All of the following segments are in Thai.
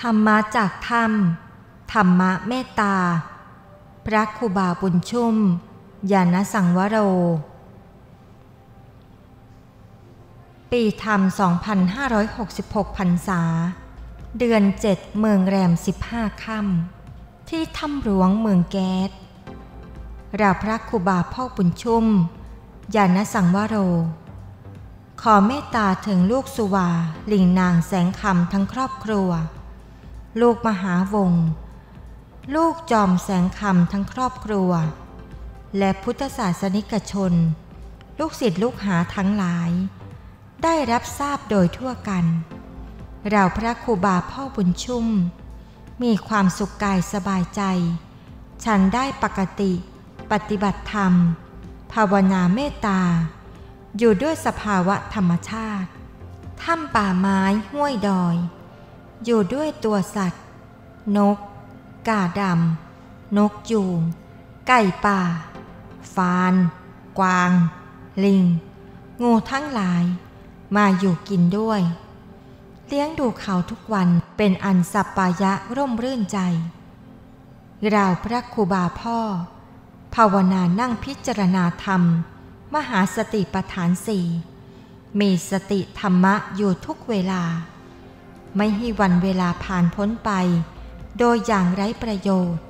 ธรรมะจากธรรม ธรรมะเมตตา พระครูบาบุญชุ่มยานสังวโร ปีธรรม 2566พรรษา เดือนเจ็ดเมืองแรม 15ค่ำที่ถ้ำหลวงเมืองแก๊สราพระครูบาพ่อบุญชุ่มยานสังวโร ขอเมตตาถึงลูกสุวา ลิงนางแสงคำทั้งครอบครัว ลูกมหาวงลูกจอมแสงคำทั้งครอบครัว และพุทธศาสนิกชน ลูกศิษย์ลูกหาทั้งหลาย ได้รับทราบโดยทั่วกัน เราพระครูบาพ่อบุญชุ่ม มีความสุขกายสบายใจ ฉันได้ปกติ ปฏิบัติธรรม ภาวนาเมตตา อยู่ด้วยสภาวะธรรมชาติ ถ้ำป่าไม้ห้วยดอย อยู่ด้วยตัวสัตว์ นก กาดำ นกยูง ไก่ป่า ฟาน กวาง ลิง งูทั้งหลาย มาอยู่กินด้วย เลี้ยงดูเขาทุกวันเป็นอันสัปปายะร่มรื่นใจราวพระครูบาพ่อ ภาวนานั่งพิจารณาธรรม มหาสติปัฏฐานสี่มีสติธรรมะอยู่ทุกเวลา ไม่ให้วันเวลาผ่านพ้นไป โดยอย่างไร้ประโยชน์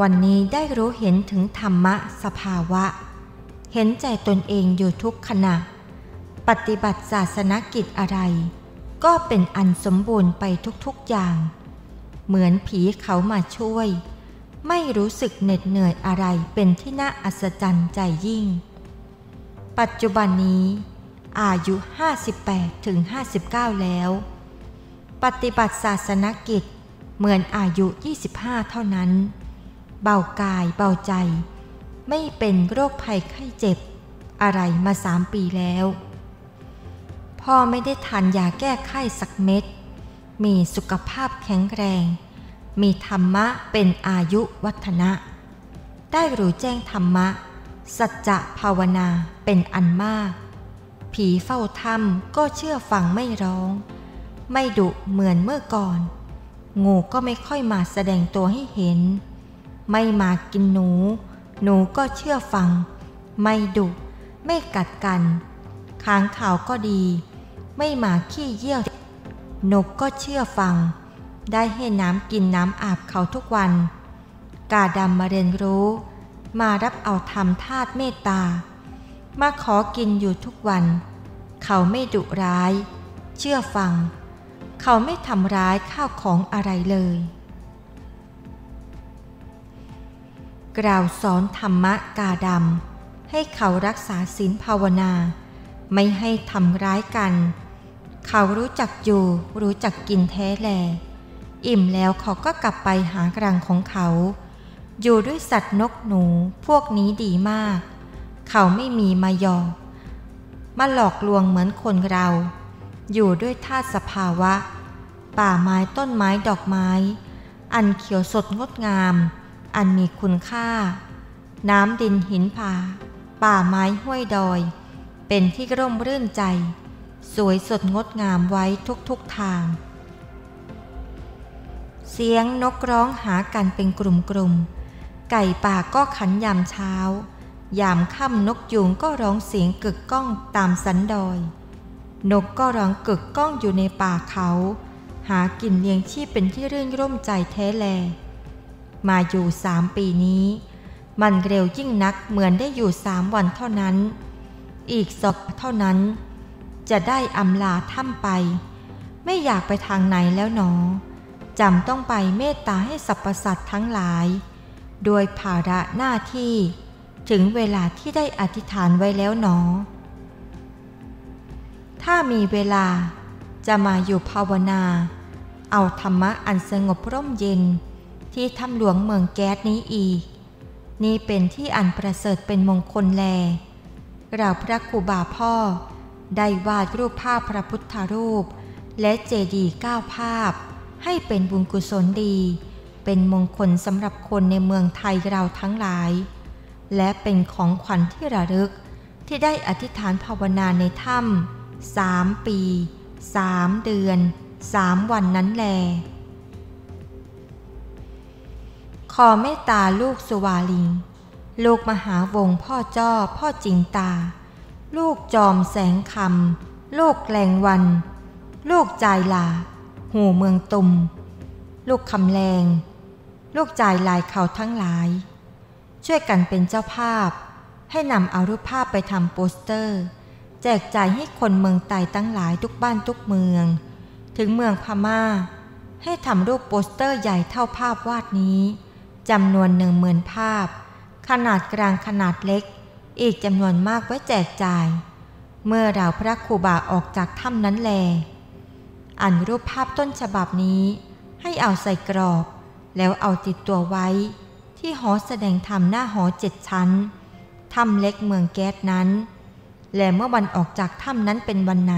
วันนี้ได้รู้เห็นถึงธรรมะสภาวะ เห็นใจตนเองอยู่ทุกขณะ ปฏิบัติศาสนกิจอะไร ก็เป็นอันสมบูรณ์ไปทุกๆอย่าง เหมือนผีเขามาช่วย ไม่รู้สึกเหน็ดเหนื่อยอะไรเป็นที่น่าอัศจรรย์ใจยิ่ง ปัจจุบันนี้ อายุ 58ถึง59 แล้ว ปฏิบัติศาสนกิจเหมือนอายุ 25 เท่านั้น เบากายเบาใจ ไม่เป็นโรคภัยไข้เจ็บ อะไรมาสามปีแล้ว พ่อไม่ได้ทานยาแก้ไข้สักเม็ด มีสุขภาพแข็งแรง มีธรรมะเป็นอายุวัฒนะ ได้รู้แจ้งธรรมะ สัจจะภาวนาเป็นอันมาก ผีเฝ้าถ้ำก็เชื่อฟังไม่ร้อง ไม่ดุเหมือนเมื่อก่อน งูก็ไม่ค่อยมาแสดงตัวให้เห็น ไม่มากินหนู หนูก็เชื่อฟัง ไม่ดุไม่กัดกันค้างข่าวก็ดี ไม่มาขี้เยี่ยว นกก็เชื่อฟัง ได้ให้น้ำกินน้ำอาบเขาทุกวัน กาดำมาเรียนรู้ มารับเอาธรรมธาตุเมตตา มาขอกินอยู่ทุกวัน เขาไม่ดุร้าย เชื่อฟัง เขาไม่ทำร้ายข้าวของอะไรเลย กล่าวสอนธรรมะกาดำให้เขารักษาศีลภาวนา ไม่ให้ทำร้ายกัน เขารู้จักอยู่รู้จักกินแท้แล อิ่มแล้วเขาก็กลับไปหากรังของเขา อยู่ด้วยสัตว์นกหนูพวกนี้ดีมาก เขาไม่มีมายอมาหลอกลวงเหมือนคนเรา อยู่ด้วยธาตุสภาวะ ป่าไม้ต้นไม้ดอกไม้ อันเขียวสดงดงาม อันมีคุณค่า น้ำดินหินผาป่าไม้ห้วยดอย เป็นที่ร่มรื่นใจ สวยสดงดงามไว้ทุกๆทาง เสียงนกร้องหากันเป็นกลุ่มๆไก่ป่าก็ขันยามเช้า ยามค่ำนกยุงก็ร้องเสียงกึกก้องตามสันดอย นกก็ร้องกึกก้องอยู่ในป่าเขา หากินเลี้ยงชีพเป็นที่รื่นร่มใจแท้แล มาอยู่สามปีนี้ มันเร็วยิ่งนักเหมือนได้อยู่สามวันเท่านั้น อีกสอกเท่านั้น จะได้อำลาถ้ำไป ไม่อยากไปทางไหนแล้วหนอจำต้องไปเมตตาให้สรรพสัตว์ทั้งหลาย โดยภาระหน้าที่ ถึงเวลาที่ได้อธิษฐานไว้แล้วหนอ ถ้ามีเวลาจะมาอยู่ภาวนา เอาธรรมะอันสงบร่มเย็น ที่ทำหลวงเมืองแก๊สนี้อีก นี่เป็นที่อันประเสริฐเป็นมงคลแล เราพระครูบาพ่อ ได้วาดรูปภาพพระพุทธรูป และเจดีย์เก้าภาพ ให้เป็นบุญกุศลดี เป็นมงคลสำหรับคนในเมืองไทยเราทั้งหลาย และเป็นของขวัญที่ระลึก ที่ได้อธิษฐานภาวนาในถ้ำสามปีสามเดือนสามวันนั้นแล ขอเมตตาลูกสุวาลิง ลูกมหาวงพ่อจ้อพ่อจิงตา ลูกจอมแสงคำลูกแกลงวัน ลูกจายลา หูเมืองตุม ลูกคำแรง ลูกจายลายเขาทั้งหลาย ช่วยกันเป็นเจ้าภาพ ให้นำเอารูปภาพไปทำโปสเตอร์ แจกจ่ายให้คนเมืองไต่ตั้งหลายทุกบ้านทุกเมือง ถึงเมืองพมา่า ให้ทำรูปโปสเตอร์ใหญ่เท่าภาพวาดนี้จำนวนหนึ่งหมื่นภาพ ขนาดกลางขนาดเล็ก อีกจำนวนมากไว้แจกจ่าย เมื่อเราพระครูบาออกจากถ้ำนั้นแลอ่านรูปภาพต้นฉบับนี้ ให้เอาใส่กรอบ แล้วเอาติดตัวไว้ ที่หอแสดงธรรมหน้าหอเจ็ดชั้น ถ้ำเล็กเมืองแก๊สนั้น และเมื่อวันออกจากถ้ำนั้นเป็นวันไหน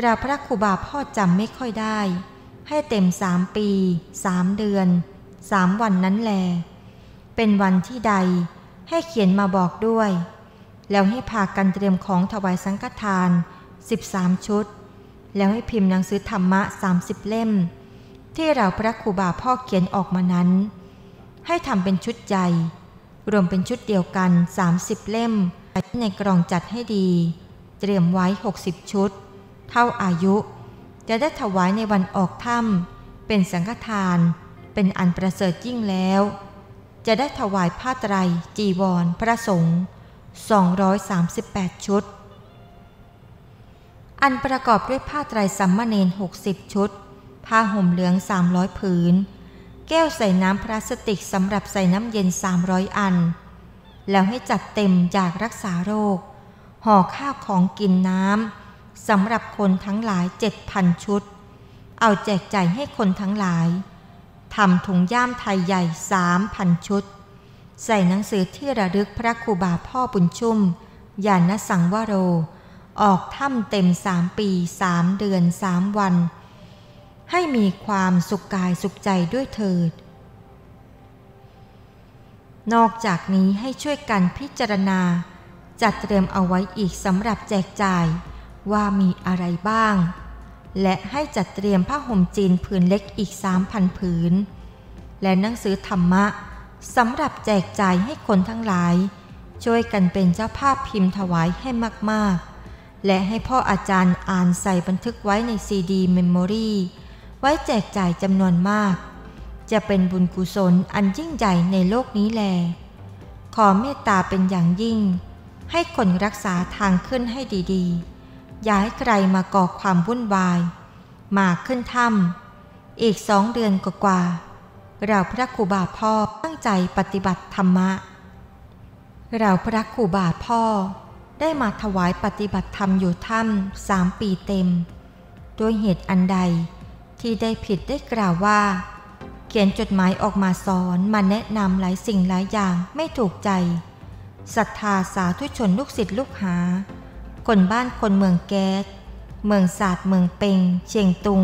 เราพระครูบาพ่อจำไม่ค่อยได้ ให้เต็มสามปีสามเดือนสามวันนั้นแล เป็นวันที่ใดให้เขียนมาบอกด้วย แล้วให้พากันเตรียมของถวายสังฆทาน 13 ชุด แล้วให้พิมพ์หนังสือธรรมะ 30 เล่ม ที่เราพระครูบาพ่อเขียนออกมานั้น ให้ทำเป็นชุดใหญ่รวมเป็นชุดเดียวกัน 30 เล่มในกล่องจัดให้ดี เตรียมไว้ 60 ชุด เท่าอายุ จะได้ถวายในวันออกถ้ำเป็นสังฆทาน เป็นอันประเสริฐยิ่งแล้ว จะได้ถวายผ้าไตร จีวร พระสงฆ์238 ชุด อันประกอบด้วยผ้าไตรสัมมาเนน60 ชุด ผ้าห่มเหลือง 300 ผืน แก้วใส่น้ำพลาสติกสำหรับใส่น้ำเย็น 300 อัน แล้วให้จัดเต็มจากรักษาโรค ห่อข้าวของกินน้ำสำหรับคนทั้งหลาย 7,000 ชุด เอาแจกจ่ายให้คนทั้งหลายทำถุงย่ามไทยใหญ่สามพันชุด ใส่หนังสือที่ระลึกพระครูบาพ่อบุญชุ่มยานสังวโร ออกถ้ำเต็มสามปีสามเดือนสามวัน ให้มีความสุขกายสุขใจด้วยเถิด นอกจากนี้ให้ช่วยกันพิจารณา จัดเตรียมเอาไว้อีกสำหรับแจกจ่ายว่ามีอะไรบ้าง และให้จัดเตรียมผ้าห่มจีนผืนเล็กอีกสามพันผืน และหนังสือธรรมะสำหรับแจกจ่ายให้คนทั้งหลาย ช่วยกันเป็นเจ้าภาพพิมพ์ถวายให้มาก ๆ และให้พ่ออาจารย์อ่านใส่บันทึกไว้ในซีดีเมมโมรี ไว้แจกจ่ายจำนวนมาก จะเป็นบุญกุศลอันยิ่งใหญ่ในโลกนี้แล ขอเมตตาเป็นอย่างยิ่ง ให้คนรักษาทางขึ้นให้ดีๆ อย่าให้ใครมาก่อความวุ่นวาย มาขึ้นถ้ำอีกสองเดือนกว่าเราพระครูบาพ่อตั้งใจปฏิบัติธรรมะ เราพระครูบาพ่อได้มาถวายปฏิบัติธรรมอยู่ถ้ำสามปีเต็ม ด้วยเหตุอันใด ที่ได้ผิดได้กล่าวว่า เขียนจดหมายออกมาสอนมาแนะนำหลายสิ่งหลายอย่างไม่ถูกใจศรัทธาสาธุชนลูกศิษย์ลูกหา คนบ้านคนเมืองแก๊สเมืองศาสตร์เมืองเปงเชียงตุง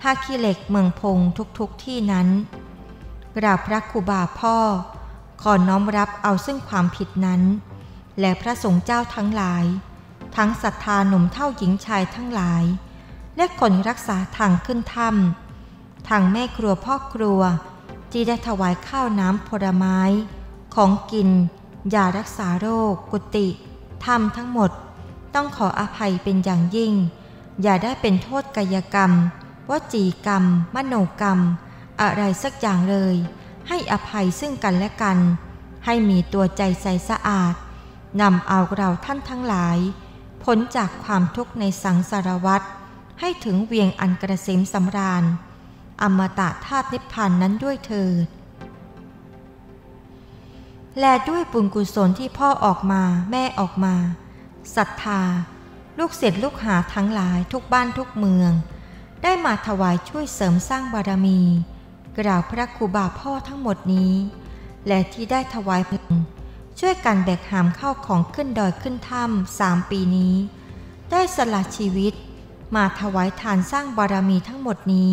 ท่าขี้เหล็กเมืองพงทุกๆทที่นั้นกราบพระครูบาพ่อ ขอน้อมรับเอาซึ่งความผิดนั้น และพระสงฆ์เจ้าทั้งหลาย ทั้งศรัทธาหนุ่มเท่าหญิงชายทั้งหลาย และคนรักษาทางขึ้นถ้ำทางแม่ครัวพ่อครัวที่ได้ถวายข้าวน้ำผลไม้ ของกินยารักษาโรค กุฏิถ้ำทั้งหมด ต้องขออภัยเป็นอย่างยิ่ง อย่าได้เป็นโทษกายกรรมวจีกรรม มโนกรรม อะไรสักอย่างเลย ให้อภัยซึ่งกันและกัน ให้มีตัวใจใสสะอาดนำเอาเราท่านทั้งหลาย พ้นจากความทุกข์ในสังสารวัฏ ให้ถึงเวียงอันกระเสมสำราญ อมตะธาตุนิพพานนั้นด้วยเถิด และด้วยบุญกุศลที่พ่อออกมาแม่ออกมาศรัทธา ลูกเศษลูกหาทั้งหลายทุกบ้านทุกเมือง ได้มาถวายช่วยเสริมสร้างบารมี กล่าวพระครูบาพ่อทั้งหมดนี้ และที่ได้ถวายพลังช่วยกันแบกหามเข้าของขึ้นดอยขึ้นถ้ำสามปีนี้ ได้สละชีวิต มาถวายทานสร้างบารมีทั้งหมดนี้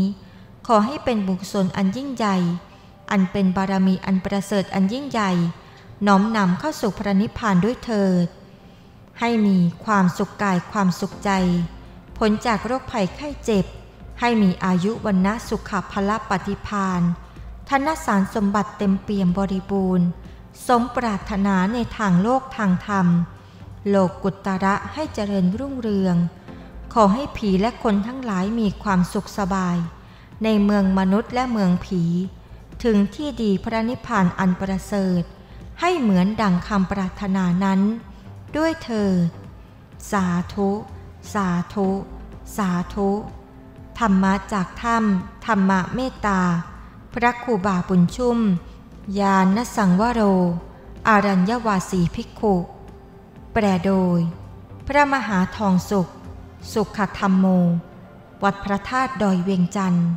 ขอให้เป็นบุญศลอันยิ่งใหญ่ อันเป็นบารมีอันประเสริฐอันยิ่งใหญ่ น้อมนำเข้าสู่พระนิพพานด้วยเถิด ให้มีความสุขกายความสุขใจพ้นจากโรคภัยไข้เจ็บ ให้มีอายุวันนะสุขภละปฏิพานธนสารสมบัติเต็มเปี่ยมบริบูรณ์ สมปรารถนาในทางโลกทางธรรม โลกกุตระให้เจริญรุ่งเรือง ขอให้ผีและคนทั้งหลายมีความสุขสบาย ในเมืองมนุษย์และเมืองผี ถึงที่ดีพระนิพพานอันประเสริฐ ให้เหมือนดังคำปรารถนานั้น ด้วยเธอ สาธุ สาธุ สาธุ ธรรมะจากถ้ำธรรมะเมตตา พระครูบาบุญชุ่ม ยานสังวโร อารัญญวาสีภิกขุ แปลโดย พระมหาทองสุข สุขธรรมโม วัดพระธาตุดอยเวียงจันทร์